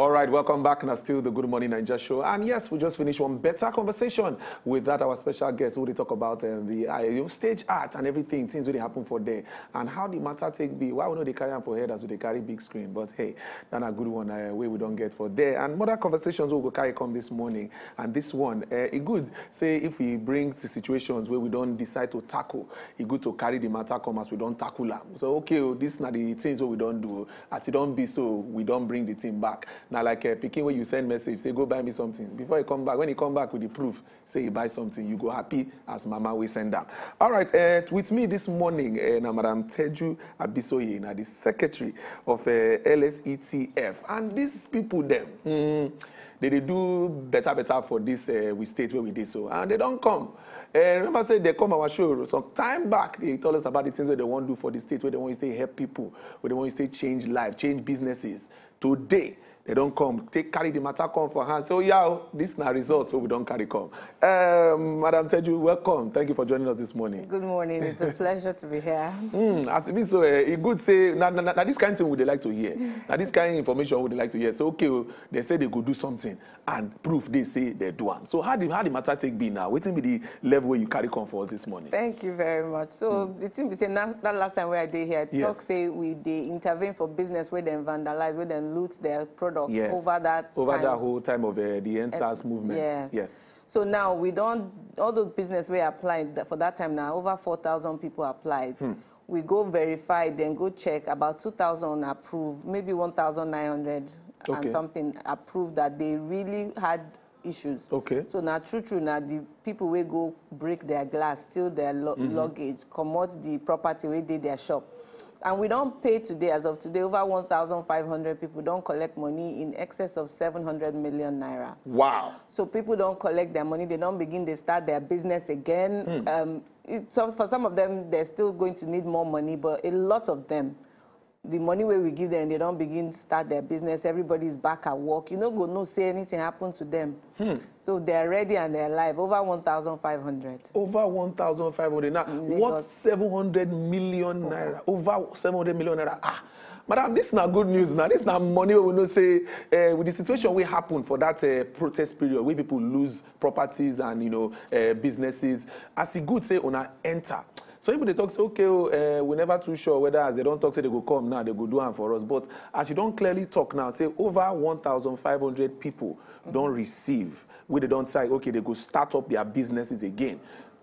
All right, welcome back. Now, still the Good Morning Ninja show. And yes, we just finished one better conversation with that our special guest who they talk about uh, the uh, stage art and everything, things really happen for there, and how the matter take be. Why we know they carry on for head as we they carry big screen, but hey, that's a good one uh, way we don't get for there. And more conversations we will carry come this morning. And this one, uh, it good say if we bring to situations where we don't decide to tackle, it good to carry the matter come as we don't tackle them. So okay, oh, this not the things what we don't do. As it don't be so, we don't bring the team back. Now, like uh, picking where you send message, say, go buy me something. Before you come back, when you come back with the proof, say you buy something, you go happy as mama we send them. All right, uh, with me this morning, uh, now Madam Teju Abisoye, now the secretary of uh, LSETF. And these people, them, mm, they, they do better, better for this uh, we state where we did so. And they don't come. Uh, remember, say they come our show some time back. They told us about the things that they want to do for the state, where they want to stay help people, where they want to stay change life, change businesses. Today, they don't come. Take carry the matter come for hand. So yeah, this now results, so we don't carry come. Um, Madam Teju, welcome. Thank you for joining us this morning. Good morning. It's a pleasure to be here. Mm, as it be so, uh, it good say now, now, now this kind of thing would they like to hear. now this kind of information would they like to hear. So okay, oh, they say they could do something and proof they say they do one. So how the how the matter take be now? Waiting be the level where you carry come for us this morning. Thank you very much. So mm. the thing be say now, that last time where I did here, yes. talk say we they intervene for business where they vandalize, where they loot their product yes. over that over time. that whole time of uh, the EndSARS movement. Yes. yes. So now we don't, all those business we applied for that time now, over 4,000 people applied. Hmm. We go verify, then go check, about 2,000 approved, maybe 1,900 okay. and something approved that they really had issues. Okay. So now true, true, now the people will go break their glass, steal their lo mm -hmm. luggage, commode the property where they their shop. And we don't pay today, as of today, over 1,500 people don't collect money in excess of 700 million naira. Wow. So people don't collect their money. They don't begin, they start their business again. Hmm. Um, it, so for some of them, they're still going to need more money, but a lot of them, the money where we give them, they don't begin start their business. Everybody's back at work. You know, go no say anything happen to them. Hmm. So they're ready and they're alive. Over 1,500. Over 1,500. Now, what 700 million naira? Over 700 million naira. Ah, madam, this is not good news now. This is not money we know say uh, with the situation we happen for that uh, protest period where people lose properties and you know uh, businesses. As a good say, on enter. So people they talk say, okay, uh, we're never too sure whether as they don't talk say they go come now, they go do one for us. But as you don't clearly talk now, say over 1,500 people mm-hmm. don't receive, where they don't say, okay, they go start up their businesses again.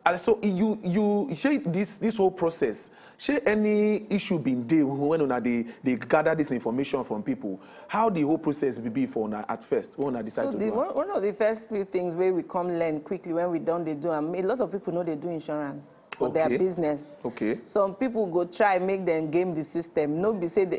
And so you you say this this whole process, say any issue been there when una they, they gather this information from people, how the whole process will be for una at first when una decide so to the, do one, one of the first few things where we come learn quickly when we done they do, and a lot of people know they do insurance for okay. their business. Okay. Some people go try make them game the system. No be say the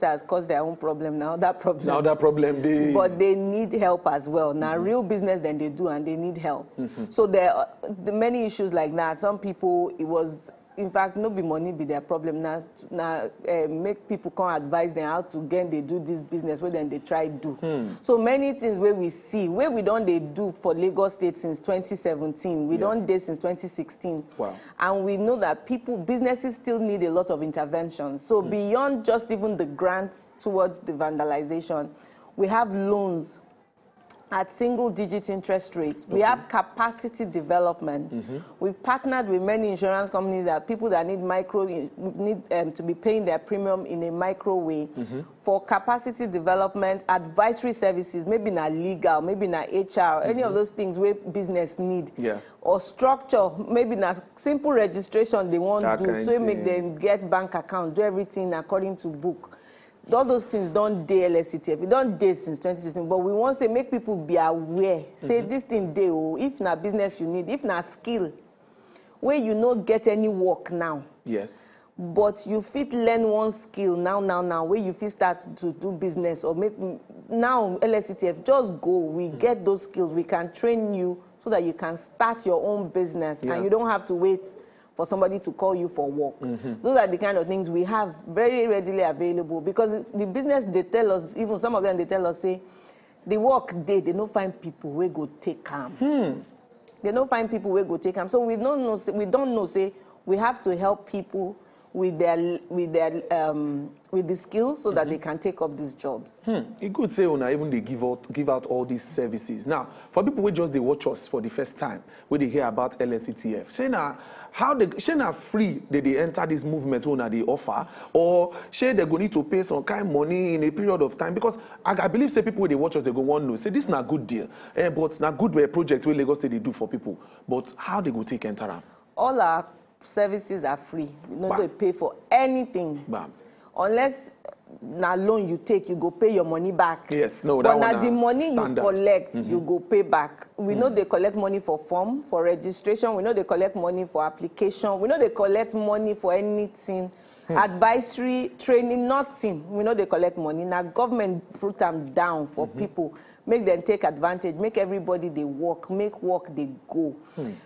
has cause their own problem now that problem. Now that problem they But they need help as well. Now mm -hmm. real business then they do and they need help. Mm -hmm. So there are many issues like that. Some people it was in fact no be money be their problem na na uh, make people come advise them how to get they do this business wey dem dey try do. Hmm. so many things wey we see wey we don dey do for lagos state since 2017 we yeah. don dey since 2016. Wow. and we know that people businesses still need a lot of intervention so hmm. beyond just even the grants towards the vandalization we have loans at single digit interest rates. Okay. We have capacity development. Mm -hmm. We've partnered with many insurance companies that people that need micro need um, to be paying their premium in a micro way mm -hmm. for capacity development, advisory services, maybe not legal, maybe not HR, mm -hmm. any of mm-hmm. those things where business need. Yeah. Or structure, maybe not simple registration they want to do, so make them get bank account, do everything according to book all those things don't dey lsetf e don dey since 2016 but we wan say make people be aware say mm -hmm. this thing dey o if na business you need if na skill wey you no get any work now. Yes. But you fit learn one skill now now now wey you fit start to do business or make now lsetf just go we mm. get those skills we can train you so that you can start your own business and you don't have to wait for somebody to call you for work. Mm -hmm. Those are the kind of things we have very readily available because the business they tell us, even some of them they tell us, say, the work they they don't find people where go take them. Hmm. They don't find people where go take them. So we don't know, we don't know, say, we have to help people with their with their um, with the skills so that they can take up these jobs. Hmm. It could say una even they give out give out all these services. Now, for people who just they watch us for the first time, when they hear about LSETF, say now how they say now free they they enter this movement when they offer, or say they go need to pay some kind of money in a period of time because I, I believe say people when they watch us they go want to know say this is not good deal, eh, but not good way project where Lagos State they do for people, but how they go take enter am? All our services are free. No Bam. dey pay for anything. Bam. Unless na loan you take, you go pay your money back. Yes, no, but that one na the money standard. you collect, mm-hmm. you go pay back. We know they mm. collect money for form, for registration. We know they collect money for application. We know they collect money for anything. Advisory, training, nothing. We know they collect money. Now government put them down for people, make them take advantage, make everybody they work, make work they go.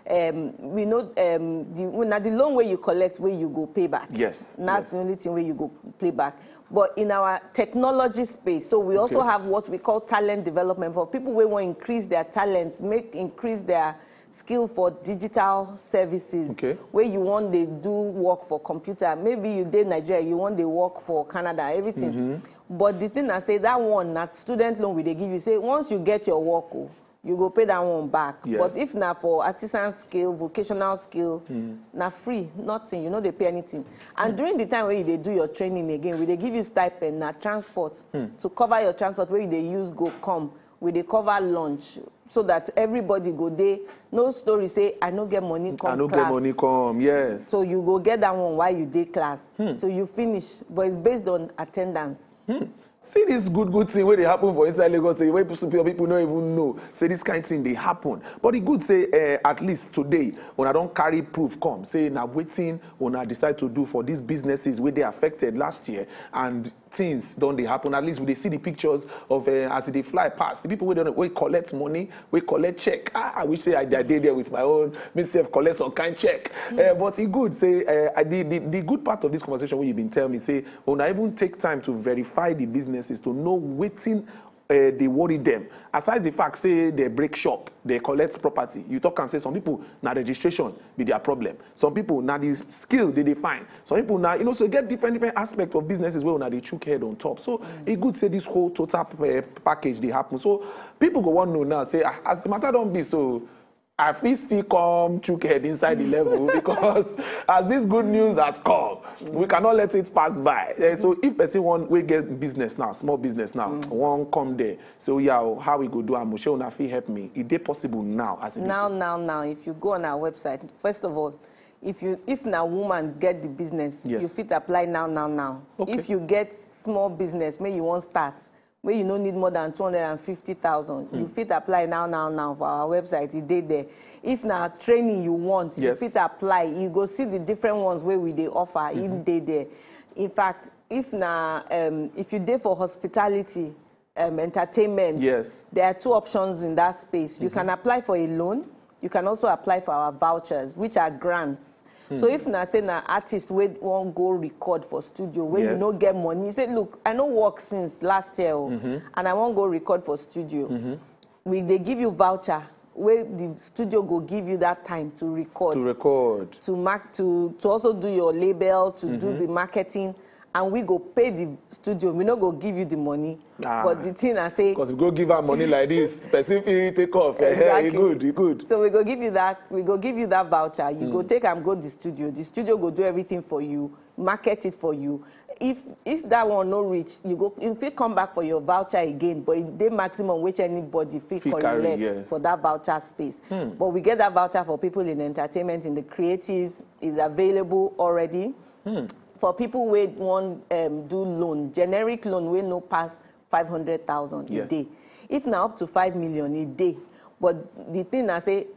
Um, we know um, the, now the loan where you collect, where you go pay back. Yes, that's the only thing where you go play back. But in our technology space, so we also have what we call talent development for people want to increase their talents, make increase their skill for digital services. Okay. Where you want they do work for computer. Maybe you did Nigeria, you want they work for Canada, everything. Mm-hmm. But the thing I say that one, that student loan we they give you, say once you get your work, oh, you go pay that one back. Yeah. But if na for artisan skill, vocational skill, na free, nothing. You know they pay anything. And during the time where they do your training again, we they give you stipend, na transport to cover your transport where they use go come. We dey cover lunch so that everybody go dey. No story say I no get money come I no class. get money come, yes. So you go get that one while you dey class. Hmm. So you finish, but it's based on attendance. See this good good thing where they happen for inside Lagos State, where people, people don't even know. Say this kind of thing they happen. But the good say uh, at least today, when I don't carry proof come, say now waiting when I decide to do for these businesses where they affected last year and things don't they happen. At least we they see the pictures of uh, as they fly past. The people we don't collect money, we collect check. Ah, I wish say I, did there with my own myself collect some kind check. Uh, but it good say uh, I- the, the the good part of this conversation where you've been telling me say when I even take time to verify the businesses to know waiting uh, they worry them. Aside the fact say they break shop, they collect property. You talk and say some people now registration be their problem. Some people now this skill they define. Some people now you know so get different different aspect of businesses where now they chook head on top. So it good say this whole total uh, package they happen. So people go want know now say ah, as the matter don't be so. I fit still come head inside the level because as this good news has come, we cannot let it pass by. Eh, so if person want we get business now, small business now, one come there, so yeah, oh, how we go do am? Moshe una fit help me. Is it possible now? As it is? Now, now, now, if you go on our website, first of all, if you if na woman get the business, Yes. you fit apply now, now, now. Okay. If you get small business, may you want start, where you no need more than two hundred and fifty thousand, Hmm. you fit apply now, now, now for our website. It dey there. If na training you want, Yes. you fit apply. You go see the different ones where we dey offer. It dey there. In fact, if na um, if you dey for hospitality, um, entertainment, Yes. there are two options in that space. You can apply for a loan. You can also apply for our vouchers, which are grants. Hmm. So if na say na artist wey wan go record for studio where you no get money, you say look, I no work since last year o, mm-hmm. and I wan go record for studio. Mm-hmm. We dey give you voucher wey the studio go give you that time to record to record. to mark to to also do your label to do Mm-hmm. the marketing and we go pay the studio we no go give you the money Ah. but the thing i say Because we go give her money like this, fit take off. Eh, eh, Exactly. e good, e good. so we go give you that we go give you that voucher you Mm. go take am go the studio the studio go do everything for you market it for you if if that one no reach you go you fit come back for your voucher again but e dey maximum which anybody fit collect yes. for that voucher space hmm. but we get that voucher for people in entertainment in the creatives is available already for people wey wan um, do loan generic loan wey no pass five hundred thousand Yes. a day if na up to five million a day but the thing na say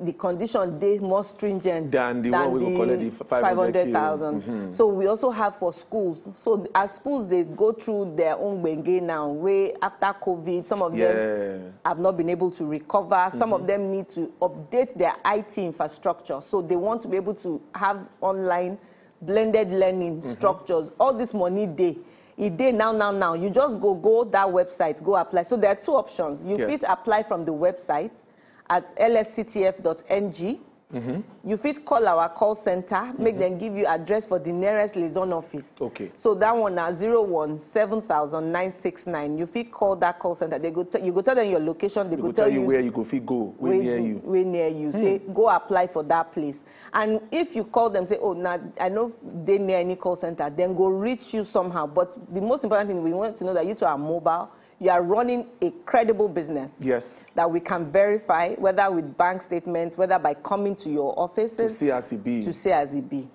the condition dey more stringent Than the one wey go collect the 500K. 500,000 so we also have for schools so as schools dey go through their own gbenge now wey after covid some of them have not been able to recover. Some of them need to update their IT infrastructure. So they want to be able to have online blended learning mm-hmm. structures. All this money day. E dey now, now, now. You just go go that website, go apply. So there are two options. You Yeah. fit apply from the website at lsetf.ng Mm-hmm. you fit call our call center make mm-hmm. them give you address for the nearest liaison office. Okay. so that one na 01 7969 you fit call that call center. They go tell you go tell them your location. They They go go tell you where you go fit go, where near you. wey near you. Hmm. Say go apply for that place. And if you call them say oh now i know they near any call center then go reach you somehow. But the most important thing we want to know that you two are mobile you are running a credible business Yes. that we can verify whether with bank statements whether by coming to your To offices see as be. to see as e be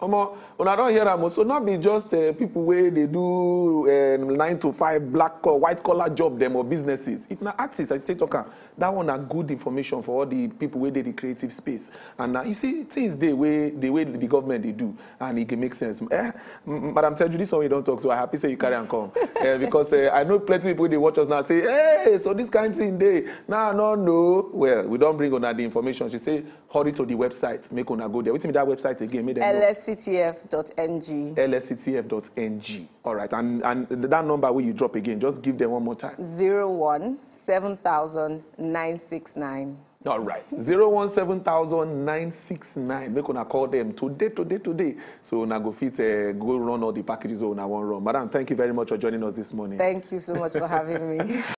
Omo, una don hear am. So not be just uh, people wey dey do um, nine to five black collar, white collar job dem or businesses. If na artist, I take talk am, that one na good information for all the people wey dey the creative space. And na you see things dey wey the way the government dey do and e dey make sense. Eh, Madam Teju, this one wey you don talk so I happy say you carry am come. uh, because uh, I know plenty people wey dey watch us now say, hey, so this kind thing dey. Now I no know. Well, we don bring una the information. She say hurry to the website, make una go there. Wetin be that website again? Make dem know. lsetf.ng lsetf.ng. All right, and and that number where you drop again, just give them one more time. 01 7969 All right, zero one seven thousand nine six nine. Make una call them today, today, today. So una go fit uh, go run all the packages una one run. Madam, thank you very much for joining us this morning. Thank you so much for having me.